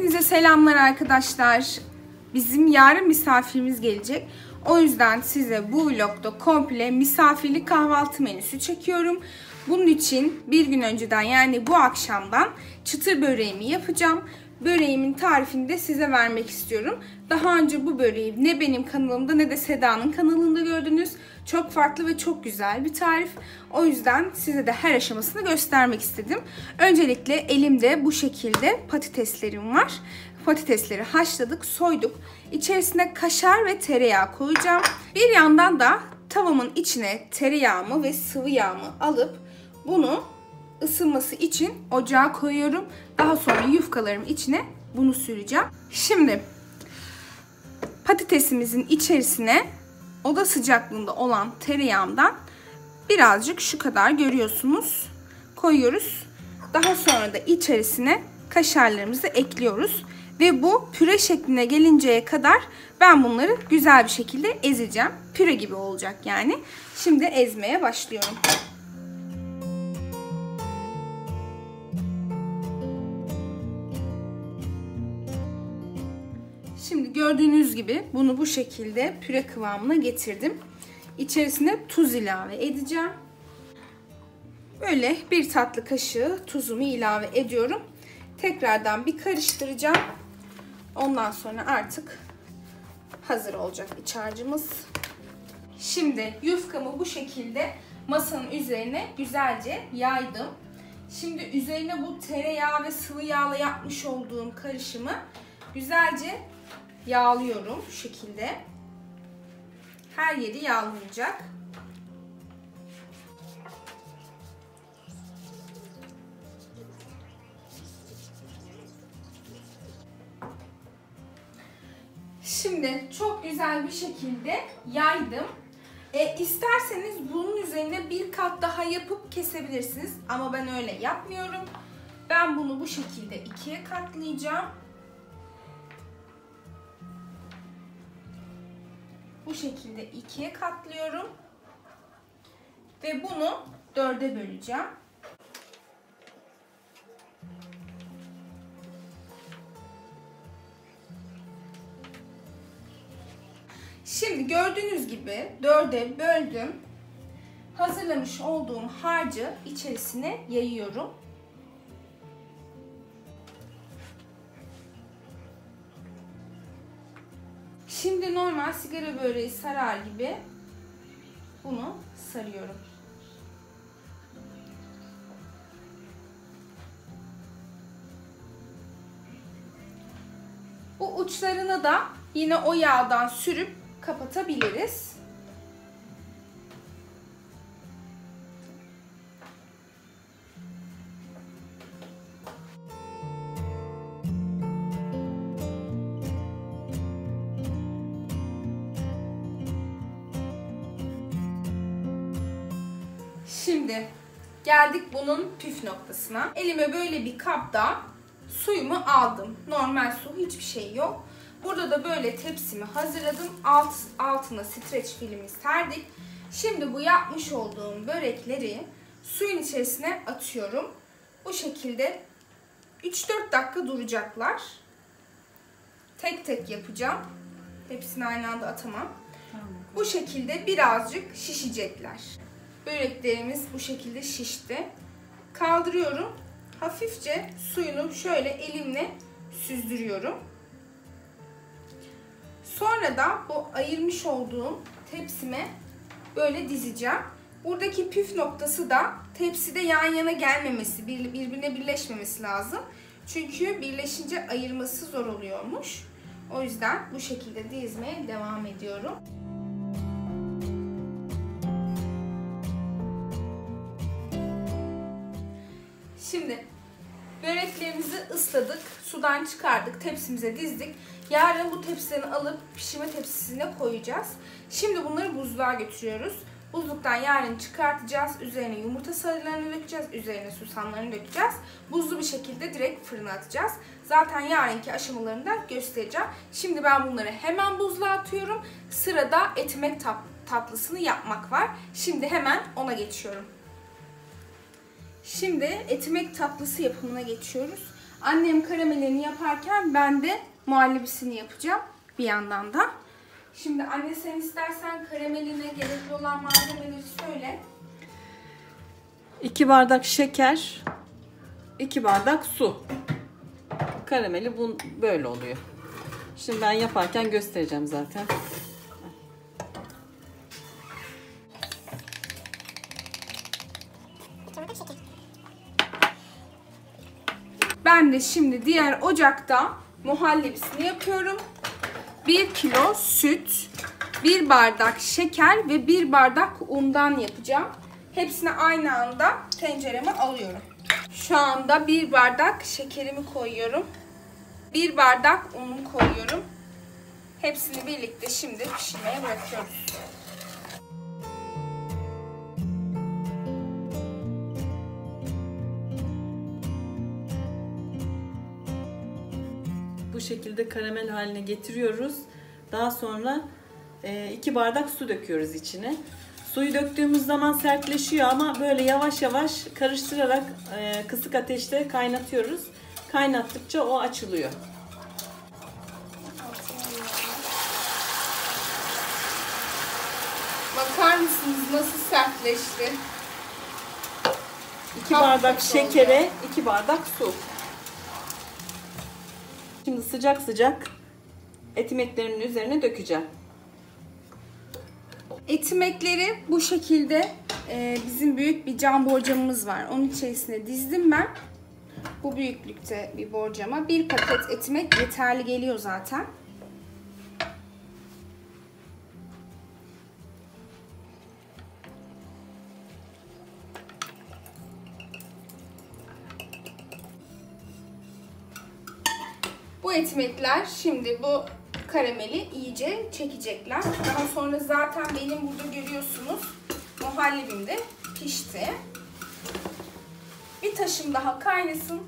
Hepinize selamlar arkadaşlar. Bizim yarın misafirimiz gelecek. O yüzden size bu vlogda komple misafirli kahvaltı menüsü çekiyorum. Bunun için bir gün önceden yani bu akşamdan çıtır böreğimi yapacağım. Böreğimin tarifini de size vermek istiyorum. Daha önce bu böreği ne benim kanalımda ne de Seda'nın kanalında gördünüz. Çok farklı ve çok güzel bir tarif. O yüzden size de her aşamasını göstermek istedim. Öncelikle elimde bu şekilde patateslerim var. Patatesleri haşladık, soyduk. İçerisine kaşar ve tereyağı koyacağım. Bir yandan da tavamın içine tereyağımı ve sıvı yağımı alıp bunu ısınması için ocağa koyuyorum. Daha sonra yufkalarım içine bunu süreceğim. Şimdi patatesimizin içerisine oda sıcaklığında olan tereyağımdan birazcık şu kadar görüyorsunuz koyuyoruz. Daha sonra da içerisine kaşarlarımızı ekliyoruz. Ve bu püre şekline gelinceye kadar ben bunları güzel bir şekilde ezeceğim. Püre gibi olacak yani. Şimdi ezmeye başlıyorum. Gördüğünüz gibi bunu bu şekilde püre kıvamına getirdim. İçerisine tuz ilave edeceğim. Böyle bir tatlı kaşığı tuzumu ilave ediyorum. Tekrardan bir karıştıracağım. Ondan sonra artık hazır olacak iç harcımız. Şimdi yufkamı bu şekilde masanın üzerine güzelce yaydım. Şimdi üzerine bu tereyağı ve sıvı yağla yapmış olduğum karışımı güzelce yağlıyorum şu şekilde. Her yeri yağlanacak. Şimdi çok güzel bir şekilde yaydım. E, isterseniz bunun üzerine bir kat daha yapıp kesebilirsiniz. Ama ben öyle yapmıyorum. Ben bunu bu şekilde ikiye katlayacağım. Bu şekilde ikiye katlıyorum. Ve bunu dörde böleceğim. Şimdi gördüğünüz gibi dörde böldüm. Hazırlamış olduğum harcı içerisine yayıyorum. Normal sigara böreği sarar gibi bunu sarıyorum. Bu uçlarını da yine o yağdan sürüp kapatabiliriz. Püf noktasına. Elime böyle bir kapta suyumu aldım. Normal su hiçbir şey yok. Burada da böyle tepsimi hazırladım. Alt, altına streç filmi serdik. Şimdi bu yapmış olduğum börekleri suyun içerisine atıyorum. Bu şekilde 3-4 dakika duracaklar. Tek tek yapacağım. Hepsini aynı anda atamam. Bu şekilde birazcık şişecekler. Böreklerimiz bu şekilde şişti. Kaldırıyorum. Hafifçe suyunu şöyle elimle süzdürüyorum. Sonra da bu ayırmış olduğum tepsime böyle dizeceğim. Buradaki püf noktası da tepside yan yana gelmemesi, birbirine birleşmemesi lazım. Çünkü birleşince ayırması zor oluyormuş. O yüzden bu şekilde dizmeye devam ediyorum. Şimdi böreklerimizi ısladık, sudan çıkardık, tepsimize dizdik. Yarın bu tepsilerini alıp pişirme tepsisine koyacağız. Şimdi bunları buzluğa götürüyoruz. Buzluktan yarın çıkartacağız. Üzerine yumurta sarılarını dökeceğiz. Üzerine susamlarını dökeceğiz. Buzlu bir şekilde direkt fırına atacağız. Zaten yarınki aşamalarını da göstereceğim. Şimdi ben bunları hemen buzluğa atıyorum. Sırada etimek tatlısını yapmak var. Şimdi hemen ona geçiyorum. Şimdi etimek tatlısı yapımına geçiyoruz. Annem karamelini yaparken ben de muhallebisini yapacağım bir yandan da. Şimdi anne sen istersen karameline gerekli olan malzemeleri söyle. 2 bardak şeker, 2 bardak su. Karameli bu böyle oluyor. Şimdi ben yaparken göstereceğim zaten. Ben de şimdi diğer ocakta muhallebisini yapıyorum. 1 kilo süt, 1 bardak şeker ve 1 bardak undan yapacağım. Hepsini aynı anda tencereme alıyorum. Şu anda 1 bardak şekerimi koyuyorum. 1 bardak unumu koyuyorum. Hepsini birlikte şimdi pişirmeye bırakıyoruz. Şekilde karamel haline getiriyoruz. Daha sonra 2 bardak su döküyoruz içine. Suyu döktüğümüz zaman sertleşiyor ama böyle yavaş yavaş karıştırarak e, kısık ateşte kaynatıyoruz. Kaynattıkça o açılıyor. Bakar mısınız nasıl sertleşti? 2 bardak şekere 2 bardak su. Şimdi sıcak sıcak etimeklerimin üzerine dökeceğim. Etimekleri bu şekilde e, bizim büyük bir cam borcamımız var. Onun içerisine dizdim ben. Bu büyüklükte bir borcama. Bir paket etimek yeterli geliyor zaten. Bu etimekler şimdi bu karameli iyice çekecekler. Daha sonra zaten benim burada görüyorsunuz muhallebim de pişti. Bir taşım daha kaynasın.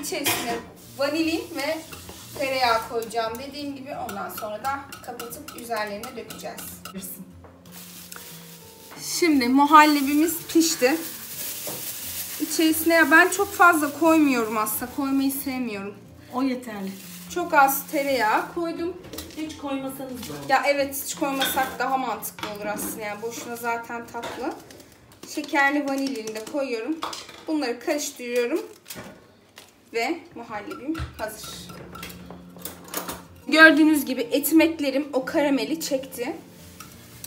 İçerisine vanilin ve tereyağı koyacağım dediğim gibi ondan sonra da kapatıp üzerlerine dökeceğiz. Şimdi muhallebimiz pişti. İçerisine ben çok fazla koymuyorum aslında. Koymayı sevmiyorum. O yeterli. Çok az tereyağı koydum. Hiç koymasanız da olur. Ya evet hiç koymasak daha mantıklı olur aslında. Yani boşuna zaten tatlı. Şekerli vanilini de koyuyorum. Bunları karıştırıyorum. Ve muhallebim hazır. Gördüğünüz gibi etimeklerim o karameli çekti.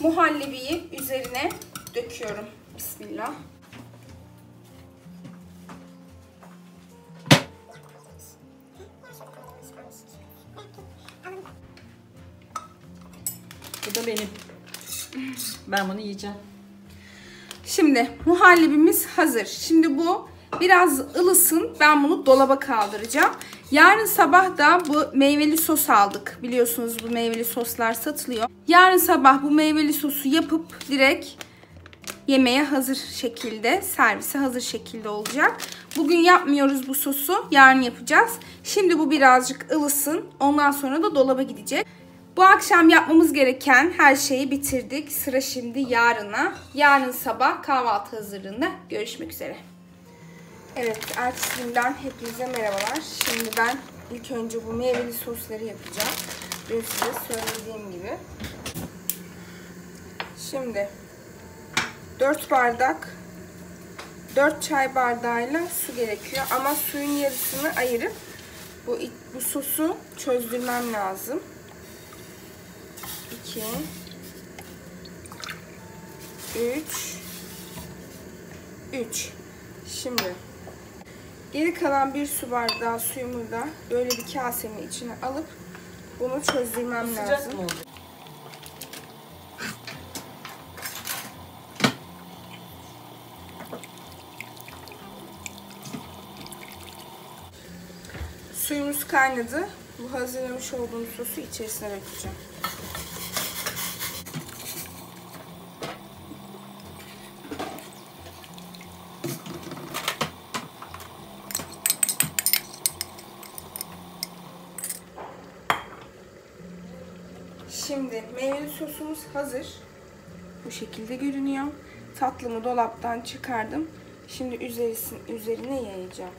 Muhallebiyi üzerine döküyorum. Bismillah. Bu da benim. Ben bunu yiyeceğim. Şimdi muhallebimiz hazır. Şimdi bu biraz ılısın. Ben bunu dolaba kaldıracağım. Yarın sabah da bu meyveli sos aldık. Biliyorsunuz bu meyveli soslar satılıyor. Yarın sabah bu meyveli sosu yapıp direkt yemeğe hazır şekilde, servise hazır şekilde olacak. Bugün yapmıyoruz bu sosu. Yarın yapacağız. Şimdi bu birazcık ılısın. Ondan sonra da dolaba gidecek. Bu akşam yapmamız gereken her şeyi bitirdik. Sıra şimdi yarına. Yarın sabah kahvaltı hazırlığında görüşmek üzere. Evet, ertesi günden hepinize merhabalar. Şimdi ben ilk önce bu meyveli sosları yapacağım. Dün size söylediğim gibi. Şimdi 4 bardak 4 çay bardağıyla su gerekiyor ama suyun yarısını ayırıp bu bu sosu çözdürmem lazım. 2 3 3 Şimdi geri kalan bir su bardağı suyumu da böyle bir kasemin içine alıp bunu çözdürmem Sıcak lazım. mı oldu? Suyumuz kaynadı. Bu hazırlamış olduğum sosu içerisine dökeceğim. Şimdi meyveli sosumuz hazır. Bu şekilde görünüyor. Tatlımı dolaptan çıkardım. Şimdi üzerisini, üzerine yayacağım.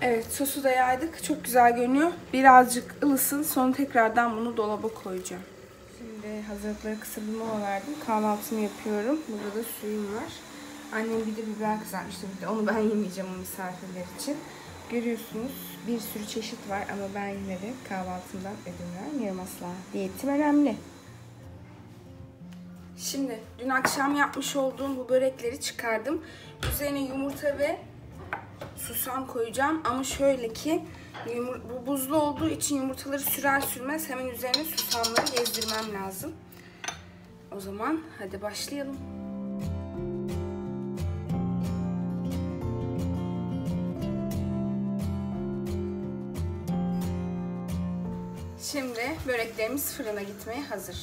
Evet sosu da yaydık. Çok güzel görünüyor. Birazcık ılısın. Sonra tekrardan bunu dolaba koyacağım. Hazırlıkları kısa bir mola verdim. Kahvaltımı yapıyorum. Burada da suyum var. Annem bir de biber kızartmıştı. Bir de onu ben yemeyeceğim o misafirler için. Görüyorsunuz bir sürü çeşit var ama ben yine de kahvaltımdan ödün vermiyorum asla. Diyetim önemli. Şimdi dün akşam yapmış olduğum bu börekleri çıkardım. Üzerine yumurta ve susam koyacağım ama şöyle ki yumur, bu buzlu olduğu için yumurtaları sürer sürmez hemen üzerine susamları gezdirmem lazım. O zaman hadi başlayalım. Şimdi böreklerimiz fırına gitmeye hazır.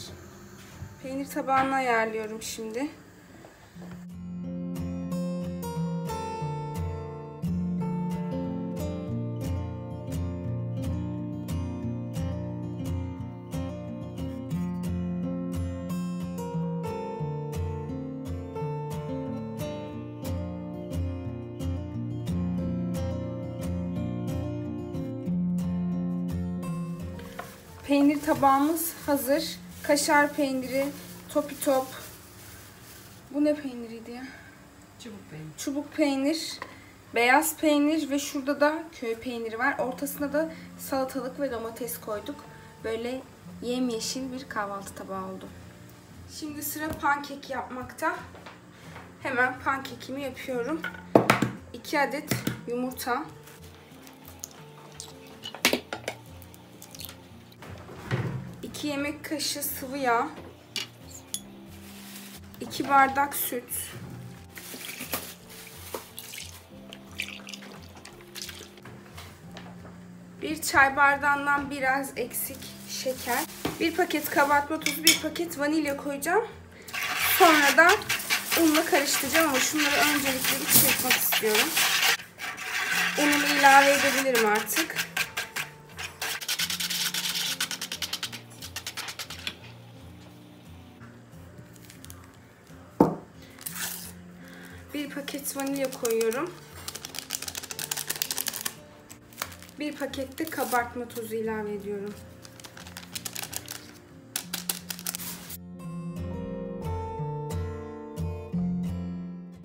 Peynir tabağına ayarlıyorum şimdi. Peynir tabağımız hazır. Kaşar peyniri, topi top. Bu ne peyniriydi ya? Çubuk peynir. Çubuk peynir, beyaz peynir ve şurada da köy peyniri var. Ortasına da salatalık ve domates koyduk. Böyle yemyeşil bir kahvaltı tabağı oldu. Şimdi sıra pankek yapmakta. Hemen pankekimi yapıyorum. 2 adet yumurta, 2 yemek kaşığı sıvı yağ, 2 bardak süt, bir çay bardağından biraz eksik şeker, bir paket kabartma tozu, bir paket vanilya koyacağım. Sonra da unla karıştıracağım ama şunları öncelikle bir çırpmak istiyorum. Unumu ilave edebilirim artık. Koyuyorum. Bir pakette kabartma tozu ilave ediyorum.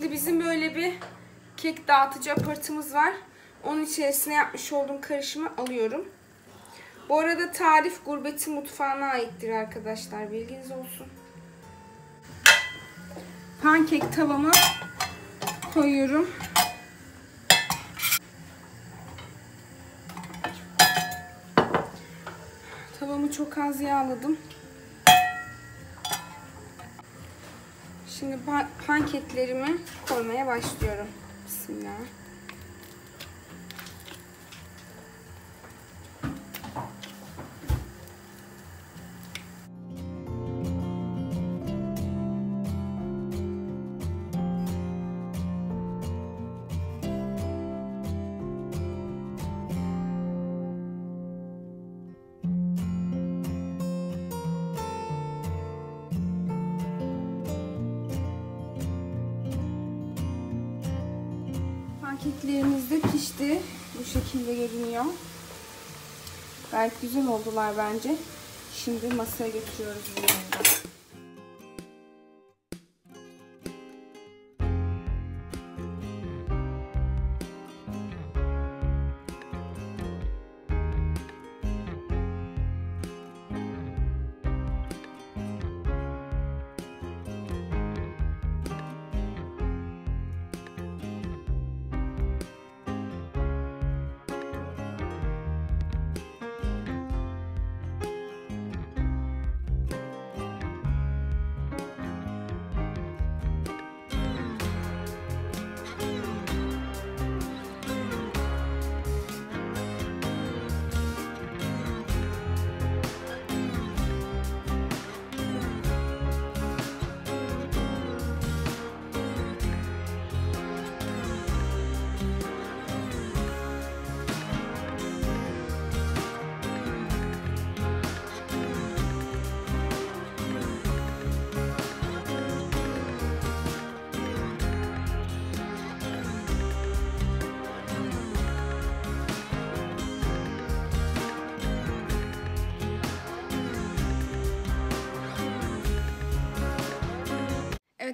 Şimdi bizim böyle bir kek dağıtıcı aparatımız var. Onun içerisine yapmış olduğum karışımı alıyorum. Bu arada tarif gurbeti mutfağına aittir arkadaşlar. Bilginiz olsun. Pankek tavama koyuyorum. Tavamı çok az yağladım. Şimdi pan- pankeklerimi koymaya başlıyorum. Bismillah. Pankeklerimiz de pişti. Bu şekilde görünüyor. Gayet güzel oldular bence. Şimdi masaya götürüyoruz bunları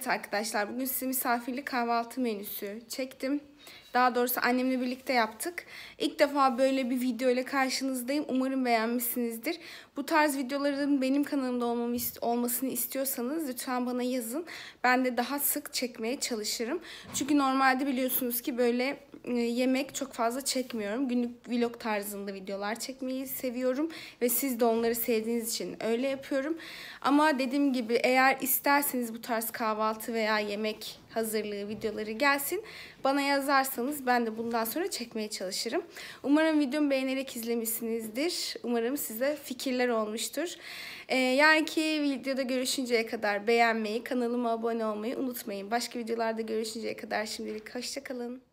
Evet arkadaşlar bugün size misafirli kahvaltı menüsü çektim. Daha doğrusu annemle birlikte yaptık. İlk defa böyle bir video ile karşınızdayım. Umarım beğenmişsinizdir. Bu tarz videoların benim kanalımda olmasını istiyorsanız lütfen bana yazın. Ben de daha sık çekmeye çalışırım. Çünkü normalde biliyorsunuz ki böyle yemek çok fazla çekmiyorum. Günlük vlog tarzında videolar çekmeyi seviyorum. Ve siz de onları sevdiğiniz için öyle yapıyorum. Ama dediğim gibi eğer isterseniz bu tarz kahvaltı veya yemek hazırlığı videoları gelsin. Bana yazarsanız ben de bundan sonra çekmeye çalışırım. Umarım videomu beğenerek izlemişsinizdir. Umarım size fikirler olmuştur. Ee, yarınki videoda görüşünceye kadar beğenmeyi, kanalıma abone olmayı unutmayın. Başka videolarda görüşünceye kadar şimdilik hoşçakalın.